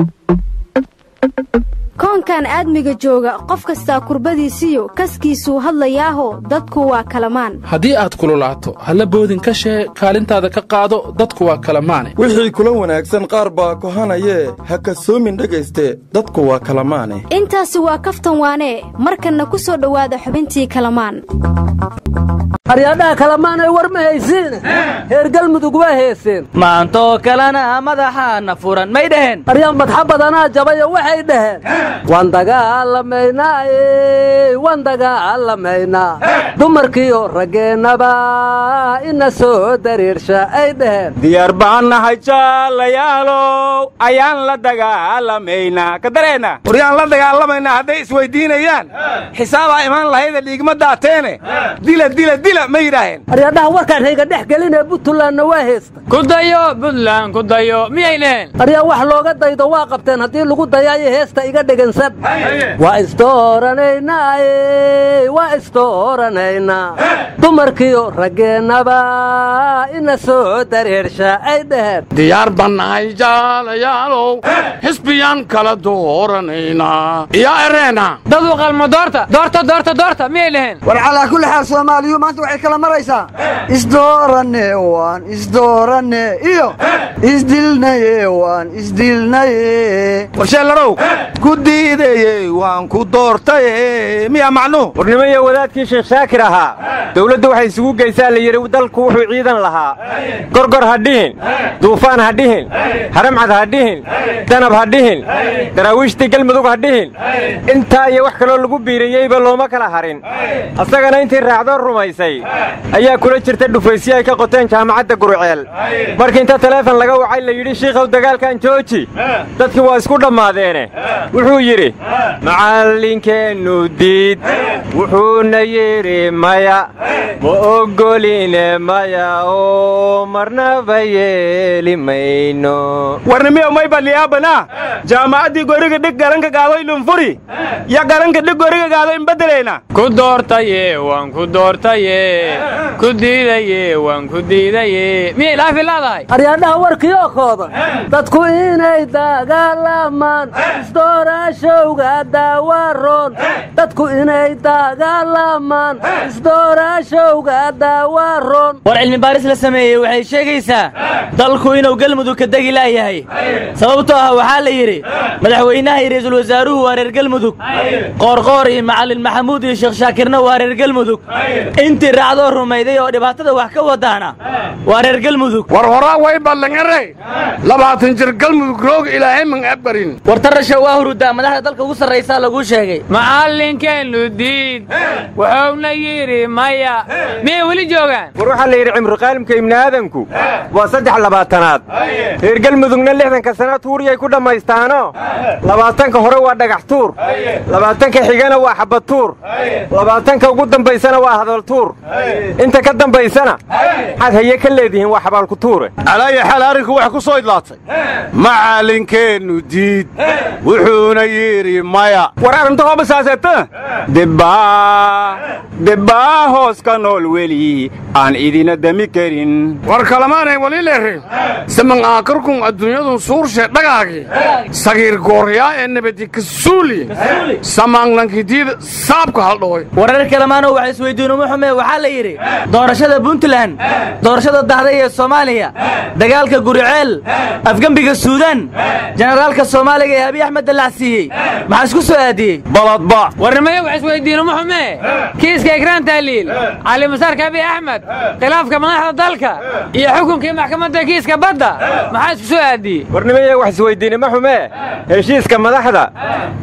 Thank you. Koonkan aadmiga jooga qof kastaa kurbadiisiyo kaskiisuu hadlayaaho dadku waa kalamaan. Haddii aad kululaato halla boodin ka shee kaalintaada ka qaado dadku waa kalamaane. Wixii kula wanaagsan qaar baa kohanayee ha kasoomin dhegayste dadku waa kalamaane. Intaasi waa kaftan waanee markanna ku soo dhowaada xubintii kalamaan. Aryadhaha kalamaanay war ma haysiine heer galmudug waa heeseen maantoo kalena madaxaana furan may dhaheen. Aryaa madxa badanaa jabayo waxay dhaheen waan dagaalamaynaaye waan dagaalamaynaa dumarkiiyo raggeennaba ina soo dariirsha ay dhaheen diyaar baan nahay jaalayaalow ayaan la dagaalamaynaa ka dareenna waryaan la dagaalamaynaa hadday isweyddiinayaan xisaabaa imaan lahayda dhiigma daateene dila dila dila ma yidhaaheen aryadhaha warkaan hayga dhex gelinee buntlandna waa heesta kudayo buntland kudayo miyay dhaheen aryaa wax looga daydo waa qabteen haddii lagu dayaayo heesta iga dhegansan waa isdooranaynaaye waa isdooranaynaa dumarkiiyo raggeennaba ina soo dareersha ay dhaheen diyaar bannahay jaalayaalow xisbiyaan kala dooranaynaa iyo ereena. Dadu qalmo doorta doorta doorta doorta miyay dhaheen war calaa kulli xaal soomaaliyu maanta waxay kala maraysaa isdooranne waan isdooranne iyo isdilnaye waan isdilnaye. Warsheellarow diidayey waan ku doortaye miyaa macnuhu warnimaya wadaadkii sheekh shaakir ahaa. Dawladdu waxay isugu geysaa la yidhi dalku wuxuu ciidan lahaa. Gorgor ha dhihin duufaan ha dhihin haramcad ha dhihin danab ha dhihin daraawiishtii galmudug ha dhihin. Intaa iyo wax kaloo lagu biiriyeyba looma kala harin. Asagana intii raacdoo rumaysay ayaa kula jirta dhufaysyo ay ka qoteen jaamacadda guruceel. Markii inta taleefon laga wacay la yidhi shiikhow dagaalkan jooji. Dadkii waa isku dhammaadeene wuxuu yidhi macallinkeennu diid wuxuuna yidhi maya ma oggoline maya oo marnaba yeeli mayno. Warnimiyo may baliyaabanaa jaamacaddii goriga dhig garanka gaado ilunfuri ya garanka dhig goriga gaado inbeddelayna ku doortaye waan ku doortaye ku diidaye waan ku diidaye miyay laafi leedahay aryadhaha warkiioo kooban dadku inay dagaalamaan isdooraashowga daawaroon. Dadku inay dagaalamaan. Isdooraashowga daawaroon. War cilmi baaris la sameeyey waxay sheegaysaa dalku inuu galmudug ka degi laayahay sababtoo ah waxaa la yidhi madaxweynaha iyo ra'iisul wasaaruhu waa reer galmudug. Qoorqoor iyo macallin maxamuud iyo sheekh shaakirna waa reer galmudug. Intii raacdoo rumayday oo dhibaatada wax ka wadaana waa reer galmudug. War horaa way ballangare labaatan jir galmudug roog ilaahay man war tarasha waa hurudaa madaxda dalka ugu sarraysaa laguu sheegay. Macallinkeennu diid. Wuxuuna yidhi maya miyay weli joogaan. War waxaa la yidhi cimriqaalimka ibni aadanku waa saddex labaatanaad. Reer galmudugna lixdanka sana tuuriyay ku dhammaystaano labaatanka hore waa dhagax tuur labaatanka xigana waa xabad tuur labaatanka ugu dambaysana waa hadal tuur. Inta ka dambaysana maxaad haye ka leedihiin waa xabaalku tuure. Alaaya xaal arrinku wax ku soo idlaatay. Macallinkeennu diid. Wuxuuna yidhi maya. War arrinta hoobasaaseta dibbaa dibbaa hoos ka nool weli aan idina dami karin war kalamaanay walileere saman aakarkun adduunyadun suurshe dhagaagi. Sagiir gooryaa ee nabadi kasuuli. Samaanlankidiida saabka haldhoy warar kalemaano wax isweydiinumu xume waxaa la yidhi doorashada puntland doorashada dahday ee soomaaliya dagaalka guriceel afgembiga suudaan jenaraalka soomaaliga ee abiy axmed dallacsiiyey maxaa isku soo aadiyey? Baladba warnimayo wax isweydiinumu xume kiiska ikraan tahliil cali musaarka abiy axmed khilaafka madaxda dalka iyo xukunkii maxkamadda kiiska badda maxaa isku soo aadiyey warnimaya wax isweydiine ma xumee heshiiska madaxda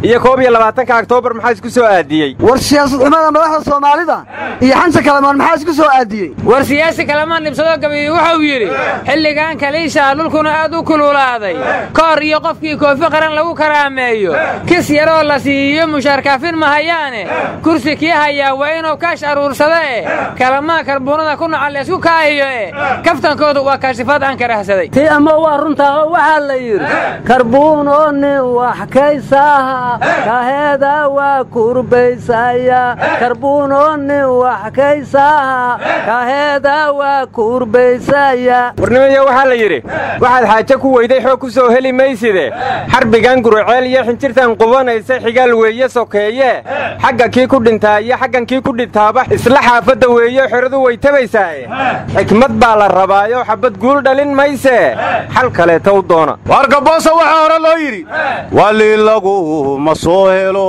iyo koob iyo labaatanka oktoobar maxaa isku soo aadiyey war siyaasad xumada madaxda soomaalida iyo xanta kalamaan maxaa isku soo aadiyey war siyaasi kalamaan dhibsadoo gabayey wuxuu yidhi xilligan kaliishaa dhulkuna aad u kululaaday koor iyo qofkii koofi qaran lagu karaameeyo kis yaroo la siiyo mushaar kaafin mahayaane kursi kii hayaa waa inuu kaash aruursada e kalamaa karbuunada ku naca laysku kaahiyo e kaftankoodu waa kaashifaad aan karahsaday ti ama waa runtaa oo waxaa la yidhi karbuunoo nin wax kaysaaha kaheeda waa kurbaysaya karbuunoo nin wax kaysaaha kaheeda waa kurbaysaya warnimaya waxaa la yidhi waxaad xaaje ku weyday xoog ku soo heli mayside. Xarbigan guruceel iyo xinjirtan qubanaysa xigaal weeye sokeeye. Xagga kii ku dhintaa iyo xaggan kii ku dhintaaba isla xaafadda weeye xeradu way tabaysaaye xikmad baa la rabaayo xabad guul dhalin mayse. Xal kaleeta u doona. Wargaboosa waxaa hore loo yidhi wali laguma soo helo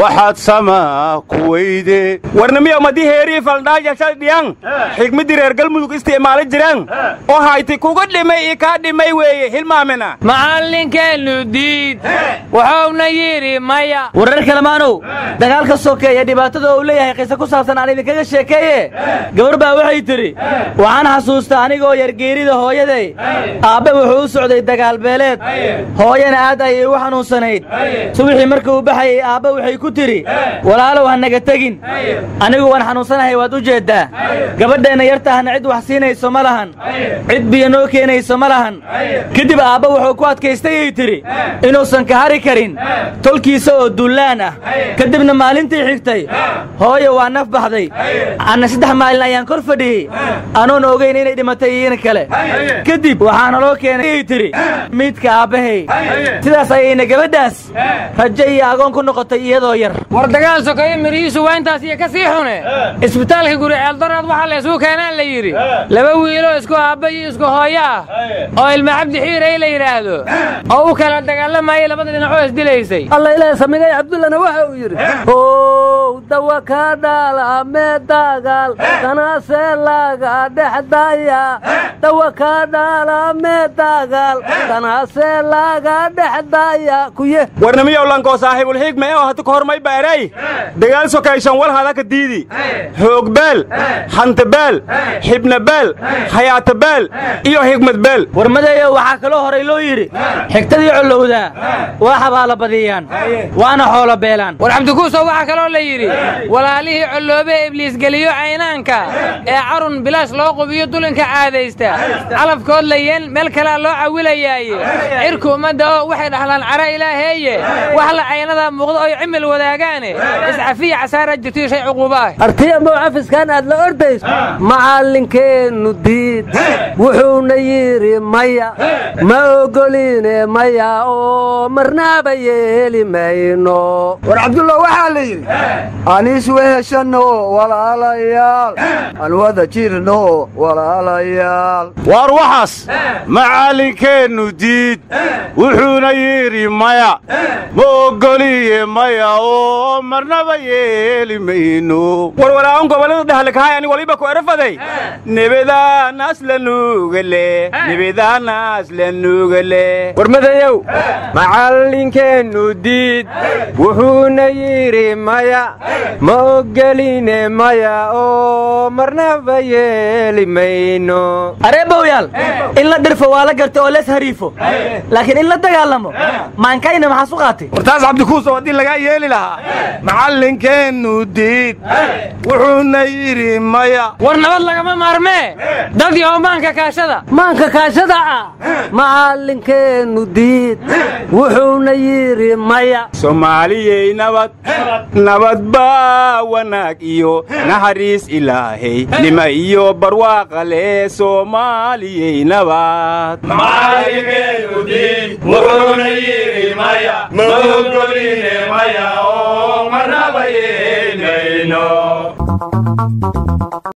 waxaad samaa ku weyde. Warnimiyo madii heerii faldhaayashadhiyan xigmadii reer galmudug isticmaali jiraan. Oo hayti kuga dhimay io kaa dhimay weeye hilmaamina macallinkeennu diid. Wuxuuna yidhi maya. Warar kalemaanow dagaalka sokeeye dhibaatada uu leeyahay ku saabsan aan idinkaga sheekeeye? Gabar baa waxay tidhi waxaan xasuustaa anigoo yargeerida hooyaday. Aabbe wuxuu u socday dagaalbeeleed hooyana aad ayay u xanuunsanayd. Subaxii marka uu baxayay aabbe waxay ku tidhi walaalow ha naga tegin. Anigu waan xanuunsanahay waad u jeeddaa. Gabadheenna yartaahna cid wax siinayso ma lahan. Cid biyo noo keenayso ma lahan. Kadib aabba wuxuu ku adkaystayay tidhi inuusan ka hari karin. Tolkiisa oo dullaan ah. Kadibna maalintii xigtay hooyo waa naf baxday anna saddex maalin ayaan kor fadhiyey. Anoon ogayn inay dhimatay iyo in kale. Kadib waxaa naloo keenayay tidhi miidka aabbahay sidaas ayayna gabadhaas rajo iyo agoon ku noqotay iyadoo yar. War dagaal sokeeye mirihiisu waa intaas iyo ka sii xune. Isbitaalka guri ceeldaraad waxaa laysuu keenaan la yidhi. Laba wiiloo isku aabba iyo isku hooyo ah oo ilma cabdi xiirey la yidhaahdo. Oo u kala dagaalamayay labada dhinacoo isdilaysay alla ilaahay samigay cabdullana waxa uu yidhi. How dawa ka dhaala mee dagaal laga dhexdaya dawa ka dhaala mee dagaal kanaasee laga dhexdaya kuye. Warnimiyow lankoo saaxiibulxigma ee oo hati ka hormay baaray. Dagaal sokayshan wal hadaka diidi. Hoogbeel hantebeel xibnabeel hayaatabaal iyo xigmadbeel warmadeeyo waxaa kaloo horay loo yidhi xigtadii collowdaa waa xabaala badiyaan waana xoolo beelaan. War cabdikuusow waxaa kaloo la yidhi walaalihii colloobe ibliis geliyo caynaanka ee carun bilaash loo qubiyo dulinka caadaysta. Calafkood layeen meel kalea loo cawilayaaye. Cirku ummadda oo waxay dhaxlaan cara ilaaheeye wax la caynada muuqdo oy cimil wadaagaane. Iscafiya casaara jirtiyo shay cuquubaah artiya mow cafiskan aad la ordayso? Macallinkeennu diid. Wuxuuna yidhi maya ma ogoline maya oo marnaaba yeeli mayno. War cabdullah waxaa la yidhi anis weheshanno waar waxaas macallinkeennu diid. Wuxuuna yidhi maya ma ogoliye maya oo marnaba yeeli mayno. Warwalaa'un gobollada dhahlakahay ani waliba ku erafaday nebadaanaas la nuugale. Nebadaanaas la nuugale. Warmadayow macallinkeennu diid. Wuxuuna yidhi maya ma ogeline maya oo marnaba yeeli mayno. Areebowyaal in la dhirfo waa la gartay oo lees hariifo. Laakiin in la dagaalamo maankayna maxaas u qaatay wartaas cabdikuusow haddii lagaa yeeli lahaa macallinkeennu diid. Wuxuuna yidhi maya. War nabad lagama maarmee dad iyo maanka kaashada. Maanka kaashada ah macallinkeennu diid. Wuxuuna yidhi maya. Soomaaliyey nabad nabad baa wanaag iyo naxariis ilaahay. Nima iyo barwaaqa leh soomaaliyey nabad wuxuuna yidhi maya ma ogoline maya oo marnaba yeelayno